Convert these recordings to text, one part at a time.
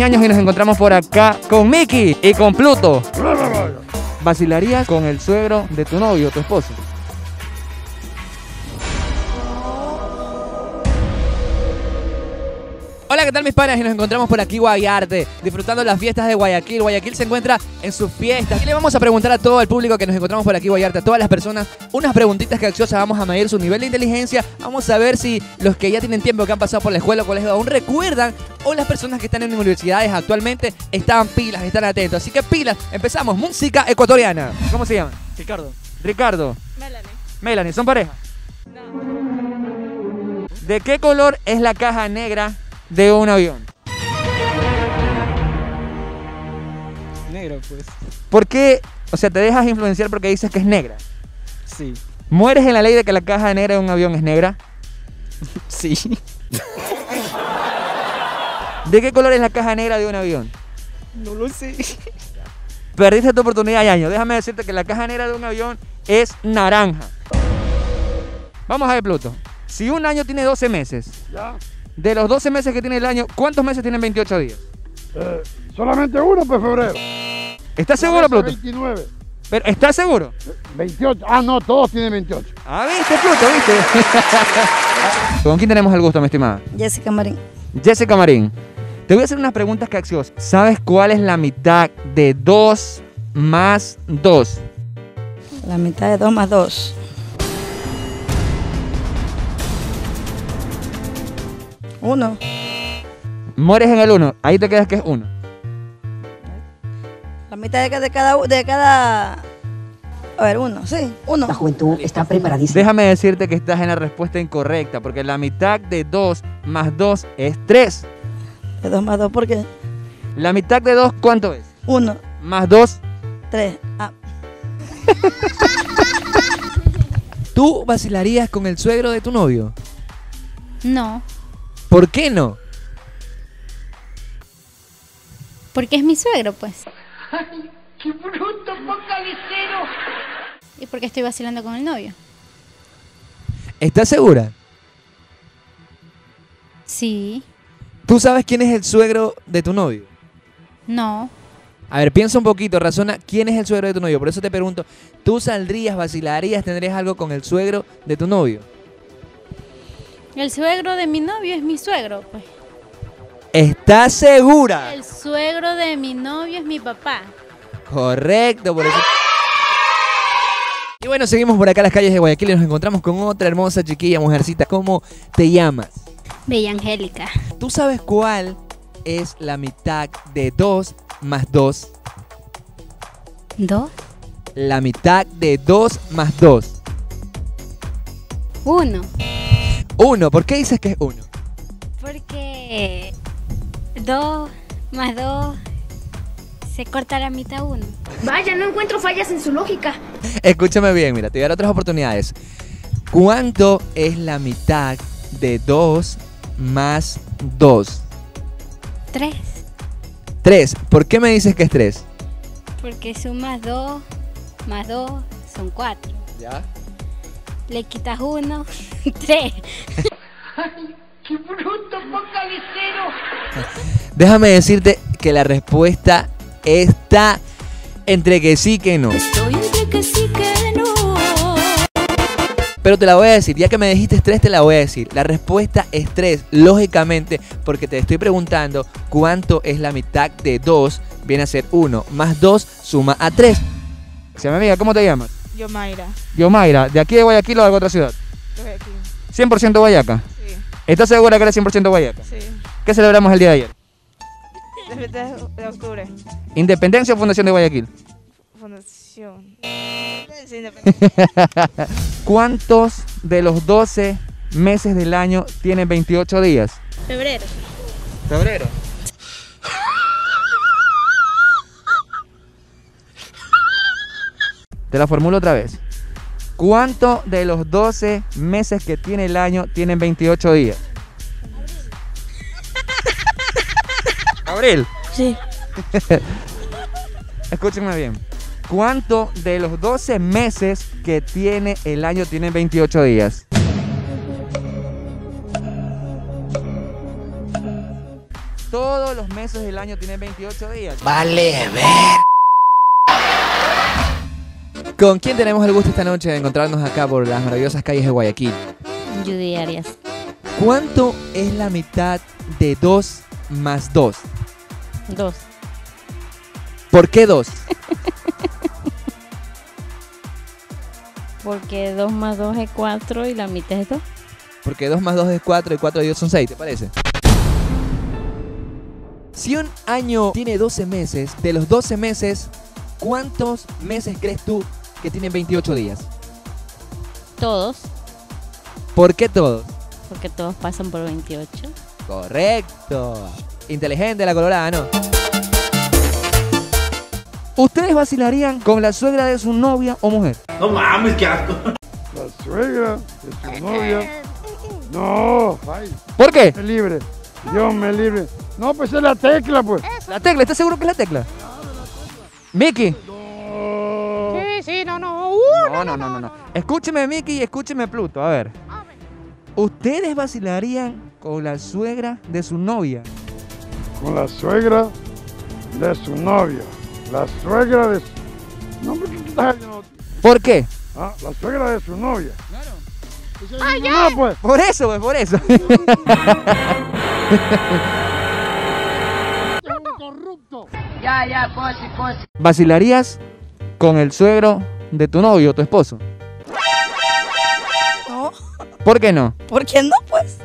ñaños y nos encontramos por acá con Mickey y con Pluto. ¿Vacilarías con el suegro de tu novio o tu esposo? ¿Qué tal mis panas? Y nos encontramos por aquí Guayarte, disfrutando las fiestas de Guayaquil. Guayaquil se encuentra en sus fiestas. Y le vamos a preguntar a todo el público que nos encontramos por aquí Guayarte, a todas las personas, unas preguntitas que ansiosas. Vamos a medir su nivel de inteligencia. Vamos a ver si los que ya tienen tiempo que han pasado por la escuela o colegio aún recuerdan o las personas que están en universidades actualmente están pilas, están atentos. Así que pilas, empezamos. Música ecuatoriana. ¿Cómo se llama? Ricardo. Ricardo. Melanie. Melanie, ¿son pareja? No. ¿De qué color es la caja negra de un avión? Negro, pues. ¿Por qué? O sea, te dejas influenciar porque dices que es negra. Sí. ¿Mueres en la ley de que la caja negra de un avión es negra? Sí. ¿De qué color es la caja negra de un avión? No lo sé. Perdiste tu oportunidad, año. Déjame decirte que la caja negra de un avión es naranja. Vamos a ver, Pluto. Si un año tiene 12 meses, Ya. De los 12 meses que tiene el año, ¿cuántos meses tienen 28 días? Eh, solamente uno, pues febrero. ¿Estás seguro, Pluto? 29. Pero, ¿Estás seguro? 28. Ah, no, todos tienen 28. Ah, viste, Pluto, viste. ¿Con quién tenemos el gusto, mi estimada? Jessica Marín. Jessica Marín. Te voy a hacer unas preguntas capciosas. ¿Sabes cuál es la mitad de 2 más 2? La mitad de 2 más 2. Uno. Mueres en el 1. Ahí te quedas que es 1. La mitad de, ca- de cada... De cada... A ver, uno, sí, uno. La juventud está preparadísima. Déjame decirte que estás en la respuesta incorrecta, porque la mitad de 2 más 2 es 3. De 2 más 2, ¿por qué? La mitad de 2, ¿cuánto es? Uno, Más 2. tres. Ah, ¿Tú vacilarías con el suegro de tu novio? No, ¿Por qué no? porque es mi suegro, pues. Y porque estoy vacilando con el novio. ¿Estás segura? Sí, ¿Tú sabes quién es el suegro de tu novio? no, A ver, piensa un poquito, razona quién es el suegro de tu novio. Por eso te pregunto, ¿tú saldrías, vacilarías, tendrías algo con el suegro de tu novio? El suegro de mi novio es mi suegro, pues. ¿Estás segura? El suegro de mi novio es mi papá. Correcto, por eso. Y bueno, seguimos por acá las calles de Guayaquil y nos encontramos con otra hermosa chiquilla, mujercita. ¿Cómo te llamas? Bella Angélica. ¿Tú sabes cuál es la mitad de 2 más 2? Dos. La mitad de 2 más 2. Uno. 1. ¿Por qué dices que es 1? Porque dos más dos se corta la mitad uno. Vaya, no encuentro fallas en su lógica. Escúchame bien, mira, te voy a dar otras oportunidades. ¿Cuánto es la mitad de 2 más 2? Tres. 3. ¿Por qué me dices que es 3? Porque sumas dos más dos son cuatro. ¿Ya? Le quitas uno, tres. Déjame decirte que la respuesta está entre que sí que no. Estoy entre que sí que no. Pero te la voy a decir, ya que me dijiste 3, te la voy a decir. La respuesta es 3, lógicamente, porque te estoy preguntando cuánto es la mitad de 2, viene a ser 1, más 2 suma a 3. Se llama amiga, ¿cómo te llamas? Yo, Mayra. Yo, Mayra, ¿de aquí de Guayaquil o de alguna otra ciudad? Aquí. 100% Guayaca. Sí, ¿Estás segura que eres 100% Guayaca? sí. ¿Qué celebramos el día de ayer? Desde de, de octubre. ¿Independencia o Fundación de Guayaquil? Fundación. Sí, independiente. ¿Cuántos de los 12 meses del año tienen 28 días? Febrero. Febrero. Te la formulo otra vez. ¿Cuánto de los 12 meses que tiene el año tienen 28 días? Abril. sí. Escúchenme bien. ¿Cuánto de los 12 meses que tiene el año tienen 28 días? todos los meses del año tienen 28 días. Vale, ver. ¿Con quién tenemos el gusto esta noche de encontrarnos acá por las maravillosas calles de Guayaquil? Judy Arias. ¿Cuánto es la mitad de 2 más 2? Dos. ¿Por qué 2? Porque dos más dos es cuatro y la mitad es dos. Porque 2 más 2 es 4 y 4 y 2 son 6, ¿te parece? Si un año tiene 12 meses, de los 12 meses, ¿cuántos meses crees tú que tienen 28 días? Todos, ¿Por qué todos? porque todos pasan por 28. Correcto. Inteligente la colorada, ¿no? ¿Ustedes vacilarían con la suegra de su novia o mujer? La suegra de su novia. No, ay, ¿Por qué? me libre. Dios me libre. No, pues es la tecla, pues. La tecla, ¿estás seguro que es la tecla? Miki. Sí, sí, no, no. No, no, no, no, no. Escúcheme, Miki, y escúcheme, Pluto. A ver. ¿Ustedes vacilarían con la suegra de su novia? Con la suegra de su novia. La suegra de su... No, hombre, ¿qué estás haciendo? ¿Por qué? Ah, la suegra de su novia. Claro. Ah, ya. pues. Por eso, pues, por eso. ¿Vacilarías con el suegro de tu novio o tu esposo? No, ¿Por qué no? ¿por qué no, pues?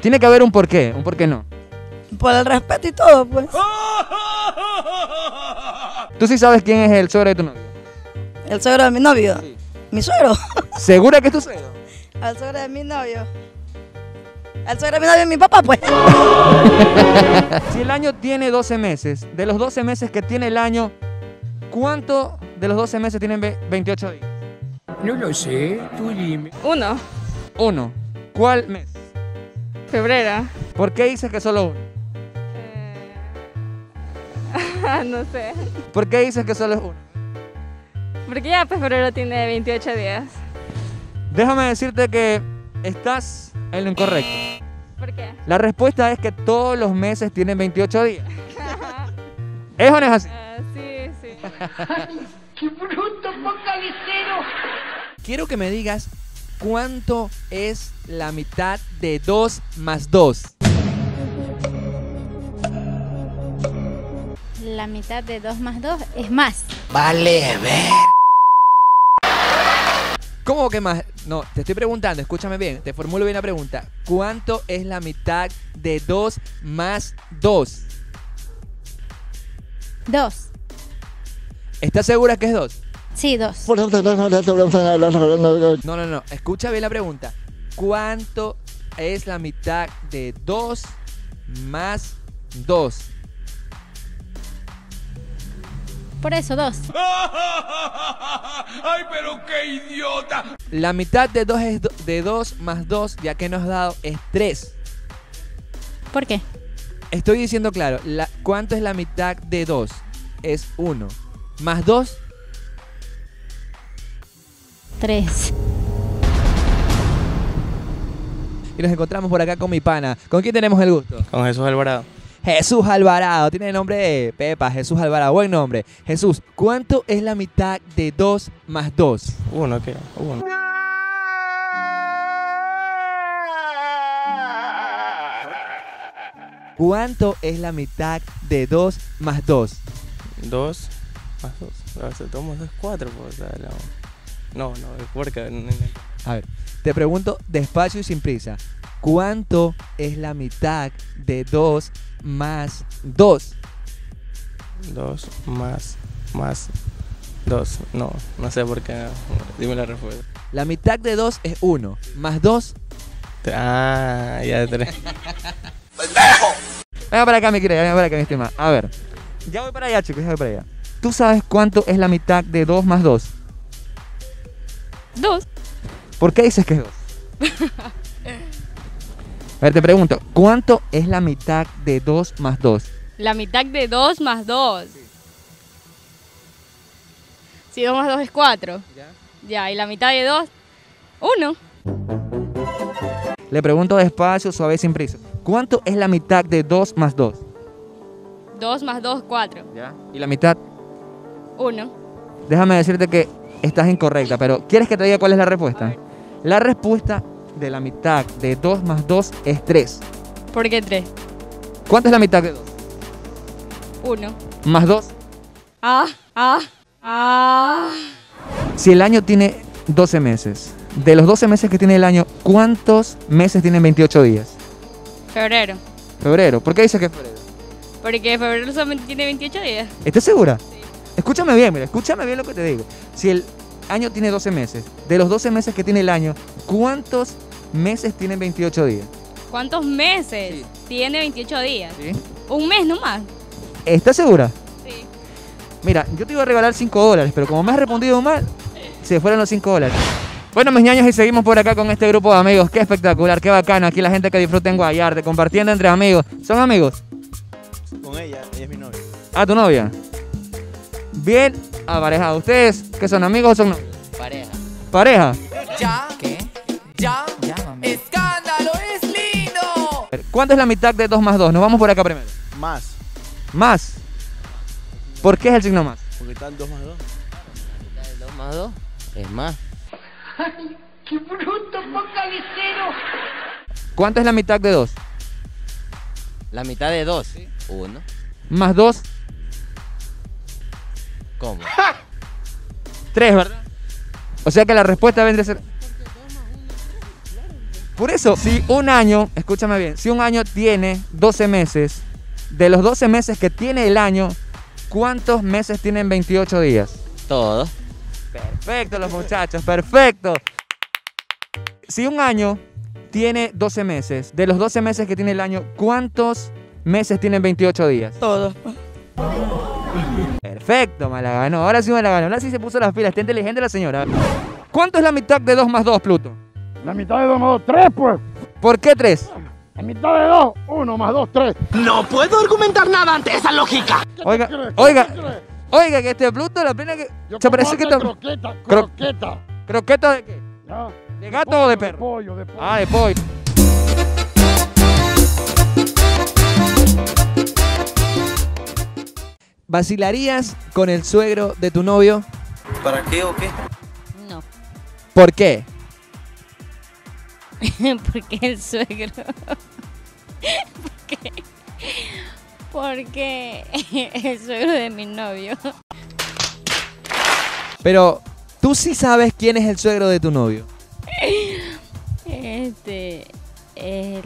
Tiene que haber un por qué, un por qué no. Por el respeto y todo, pues. ¿Tú sí sabes quién es el suegro de tu novio? El suegro de mi novio. Mi suegro. ¿Segura que es tu suegro? El suegro de mi novio. El suegro de mi novio es mi papá, pues. Si el año tiene 12 meses, de los 12 meses que tiene el año, ¿cuánto de los 12 meses tienen ve- 28 días? Uno. Uno. ¿Cuál mes? Febrero. ¿Por qué dices que solo uno? Eh, no sé. ¿Por qué dices que solo es uno? Porque ya pues febrero tiene 28 días. Déjame decirte que estás en lo incorrecto. ¿Por qué? La respuesta es que todos los meses tienen 28 días. ¿Es o no es así? Ah, sí, sí. Quiero que me digas cuánto es la mitad de 2 más 2. La mitad de dos más dos es más. Vale, ver. ¿Cómo que más? No, te estoy preguntando, escúchame bien, te formulo bien la pregunta. ¿Cuánto es la mitad de 2 más 2? Dos. ¿Estás segura que es 2? Sí, dos. No, no, no, escucha bien la pregunta. ¿Cuánto es la mitad de 2 más 2? Por eso, dos. La mitad de 2 es do- de 2 más 2, ya que nos has dado, es 3. ¿Por qué? Estoy diciendo claro, la- ¿cuánto es la mitad de 2? Es 1. Más 2, Tres. y nos encontramos por acá con mi pana. ¿Con quién tenemos el gusto? Con Jesús Alvarado. Jesús Alvarado, tiene el nombre de Pepa, Jesús Alvarado, buen nombre. Jesús, ¿cuánto es la mitad de 2 más 2? Uno, ¿qué? Uno. ¿Cuánto es la mitad de 2 más 2? Dos. Más dos. A ver, tomamos es cuatro. Pues, o sea, No, no, es n- A ver, te pregunto despacio y sin prisa. ¿Cuánto es la mitad de 2 más 2? Dos más... Más... Dos. No, no sé por qué. Dime la respuesta. La mitad de 2 es 1, más 2. Ah, ya tres. Venga para acá, mi querida, venga para acá, mi estimada. A ver, ya voy para allá, chicos, ya voy para allá. ¿Tú sabes cuánto es la mitad de 2 más 2? Dos. ¿Por qué dices que es 2? A ver, te pregunto, ¿cuánto es la mitad de 2 más 2? La mitad de 2 más 2. Si 2 más 2 es 4. Ya, y la mitad de 2, 1. Le pregunto despacio, suave, sin prisa. ¿Cuánto es la mitad de 2 más 2? 2 más 2, 4. ¿Ya? ¿Y la mitad? 1. Déjame decirte que estás incorrecta, pero ¿quieres que te diga cuál es la respuesta? La respuesta de la mitad de 2 más 2 es 3. ¿Por qué 3? ¿Cuánto es la mitad de 2? 1. Más 2. Ah, ah, ah. Si el año tiene 12 meses, de los 12 meses que tiene el año, ¿cuántos meses tienen 28 días? Febrero. Febrero. ¿Por qué dice que es febrero? Porque febrero solamente tiene 28 días. ¿Estás segura? Escúchame bien, mira, escúchame bien lo que te digo. Si el año tiene 12 meses, de los 12 meses que tiene el año, ¿cuántos meses tienen 28 días? ¿Cuántos meses? Sí. Tiene 28 días. ¿Sí? Un mes nomás. ¿Estás segura? Sí. Mira, yo te iba a regalar 5 dólares, pero como me has respondido mal, se fueron los 5 dólares. Bueno, mis ñaños, y seguimos por acá con este grupo de amigos. Qué espectacular, qué bacano. Aquí la gente que disfruta en Guayarte, compartiendo entre amigos. ¿Son amigos? Con ella, ella es mi novia. ¿Ah, tu novia? Bien aparejado. ¿Ustedes qué son amigos o son novios? Pareja. ¿Pareja? ¿Ya? ¿Qué? ¿Ya? ¿Ya, mami? ¡Escándalo! ¡Es lindo! ¿Cuánto es la mitad de 2 más 2? Nos vamos por acá primero. Más. Más. ¿Por qué es el signo más? Porque están 2 más 2. 2 más 2 es más. ¡Qué bruto focalicero! ¿Cuánto es la mitad de 2? La mitad de 2. 1. Más 2, ¿Cómo? 3, ¿verdad? O sea que la respuesta vendría a ser... Por eso, si un año, escúchame bien, si un año tiene 12 meses, de los 12 meses que tiene el año, ¿cuántos meses tienen 28 días? Todo. Perfecto, los muchachos, perfecto. Si un año tiene 12 meses, de los 12 meses que tiene el año, ¿cuántos meses tienen 28 días? Todo. Perfecto, me la ganó. Ahora sí me la ganó. Ahora sí se puso las pilas. Está inteligente la señora. ¿Cuánto es la mitad de 2 más 2, Pluto? La mitad de 2 más 2, 3 pues. ¿Por qué 3? La mitad de 2, 1 más 2, 3. No puedo argumentar nada ante esa lógica. Oiga, oiga, ¿Qué crees? oiga, que este Pluto, la pena que. Yo Se parece que croqueta, Cro- croqueta. ¿Croqueta de qué? ¿ya? ¿De gato o de perro? pollo, de pollo. Ah, de pollo. ¿Vacilarías con el suegro de tu novio? ¿Para qué o qué? No, ¿Por qué? porque el suegro. porque, porque el suegro de mi novio. Pero tú sí sabes quién es el suegro de tu novio. Este es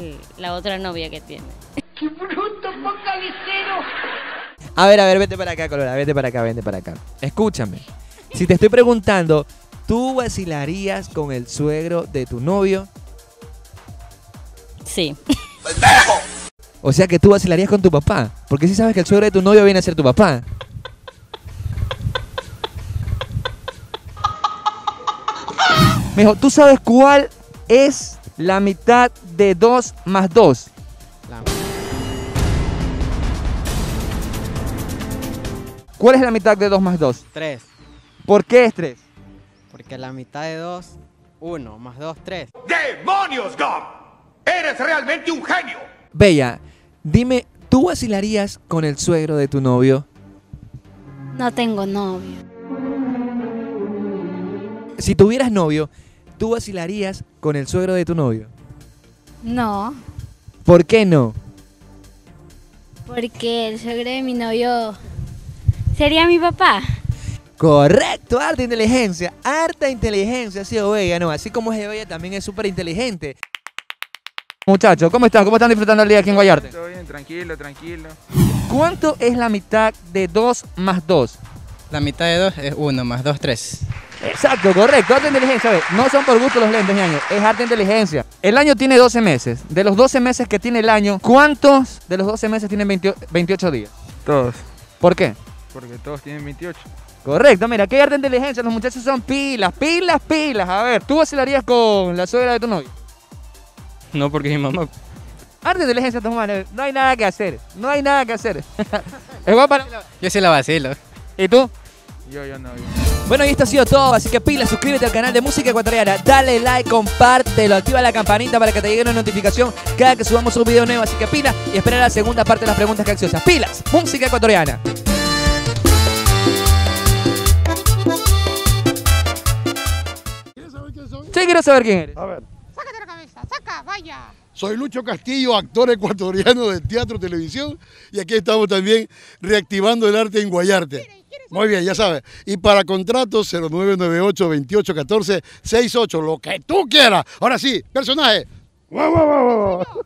el- la otra novia que tiene. ¡Qué bruto focalicero! A ver, a ver, vete para acá, Colora, vete para acá, vete para acá. Escúchame. Si te estoy preguntando, ¿tú vacilarías con el suegro de tu novio? Sí. O sea que tú vacilarías con tu papá. Porque si sabes que el suegro de tu novio viene a ser tu papá. Mijo, ¿tú sabes cuál es la mitad de 2 más 2? ¿Cuál es la mitad de 2 más 2? 3. ¿Por qué es 3? Porque la mitad de 2, 1 más 2, 3. ¡Demonios, Gob! ¡Eres realmente un genio! Bella, dime, ¿tú vacilarías con el suegro de tu novio? No tengo novio. Si tuvieras novio, ¿tú vacilarías con el suegro de tu novio? No, ¿Por qué no? porque el suegro de mi novio sería mi papá. Correcto, harta inteligencia, harta inteligencia, sí, Bella, no, así como es Bella también es súper inteligente. Muchachos, ¿cómo están? ¿Cómo están disfrutando el día aquí en Guayarte? Todo bien, tranquilo, tranquilo. ¿Cuánto es la mitad de 2 más 2? La mitad de 2 es 1 más 2, 3. Exacto, correcto, harta inteligencia. ve, No son por gusto los lentes, ñaño, es harta inteligencia. El año tiene 12 meses. De los 12 meses que tiene el año, ¿cuántos de los 12 meses tienen 20 28 días? Todos. ¿Por qué? Porque todos tienen 28. Correcto, mira, qué harta inteligencia. Los muchachos son pilas, pilas, pilas. A ver, ¿tú vacilarías con la suegra de tu novio? No, porque mi mamá. Harta inteligencia, tus manos. No hay nada que hacer. No hay nada que hacer. es guapa. Yo sí la vacilo. ¿Y tú? Yo, yo no. yo. Bueno, y esto ha sido todo, así que pila, suscríbete al canal de Música Ecuatoriana, dale like, compártelo, activa la campanita para que te llegue una notificación cada que subamos un video nuevo, así que pila y espera la segunda parte de las preguntas capciosas. Pilas, Música Ecuatoriana. Sí, quiero saber quién eres. A ver. Sácate la cabeza, saca, vaya. Soy Lucho Castillo, actor ecuatoriano de teatro, televisión, y aquí estamos también reactivando el arte en Guayarte. Muy bien, ya sabes. Y para contratos 0998 2814 68, lo que tú quieras. Ahora sí, personaje. Guau, guau, guau.